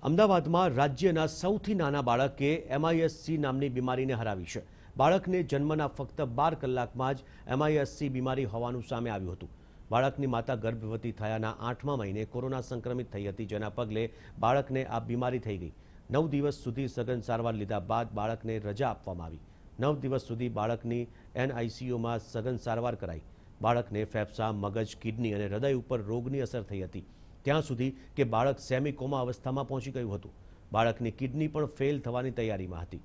અમદાવાદમાં રાજ્યના સૌથી નાના બાળકે એમઆઈએસસી નામની બીમારીને હરાવી છે બાળકને જન્મના ફક્ત બાર કલાકમાં જ એમઆઈએસસી બીમારી હોવાનું સામે આવ્યું હતું બાળકની માતા ગર્ભવતી થયાના આઠમા મહિને કોરોના સંક્રમિત થઈ હતી જેના પગલે બાળકને આ બીમારી થઈ ગઈ નવ દિવસ સુધી સઘન સારવાર લીધા બાદ બાળકને રજા આપવામાં આવી નવ દિવસ સુધી બાળકની એનઆઈસીયુમાં સઘન સારવાર કરાઈ બાળકને ફેફસા મગજ કિડની અને હૃદય ઉપર રોગની અસર થઈ હતી ત્યાં સુધી કે બાળક સેમી કોમા અવસ્થામાં પહોંચી ગયું હતું બાળકની કિડની પણ ફેલ થવાની તૈયારીમાં હતી